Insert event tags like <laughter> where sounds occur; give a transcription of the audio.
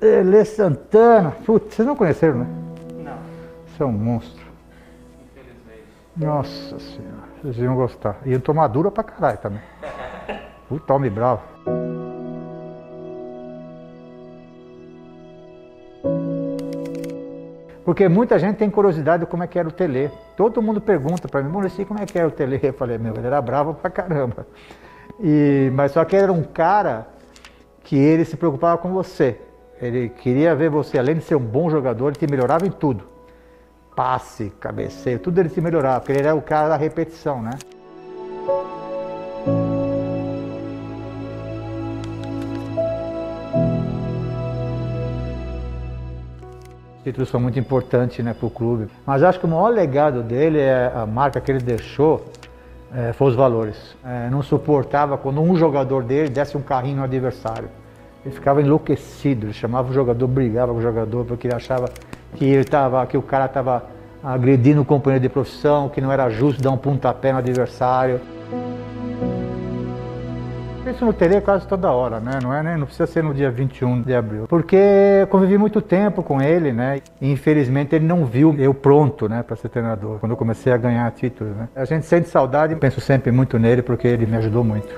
Tele Santana. Putz, vocês não conheceram, né? Não, Você é um monstro. infelizmente. Nossa senhora, vocês iam gostar. Iam tomar dura pra caralho também. <laughs> Puta, homem bravo. Porque muita gente tem curiosidade de como é que era o Tele. Todo mundo pergunta pra mim, Muricy, como é que era o Tele? Eu falei, meu, ele era bravo pra caramba. E, mas só que era um cara que ele se preocupava com você. Ele queria ver você, além de ser um bom jogador, ele te melhorava em tudo. Passe, cabeceio, tudo ele te melhorava, porque ele era o cara da repetição, né? Os títulos são muito importantes né, para o clube. Mas acho que o maior legado dele, é a marca que ele deixou, é, foi os valores. É, não suportava quando um jogador dele desse um carrinho no adversário. Ele ficava enlouquecido, ele chamava o jogador, brigava com o jogador, porque ele achava que, ele tava, que o cara estava agredindo o companheiro de profissão, que não era justo dar um pontapé no adversário. Isso no Tele quase toda hora, né? Não, é, nem- não precisa ser no dia 21 de abril. Porque convivi muito tempo com ele, né? E infelizmente ele não viu eu pronto, né, para ser treinador, quando eu comecei a ganhar títulos, né? A gente sente saudade penso sempre muito nele porque ele me ajudou muito.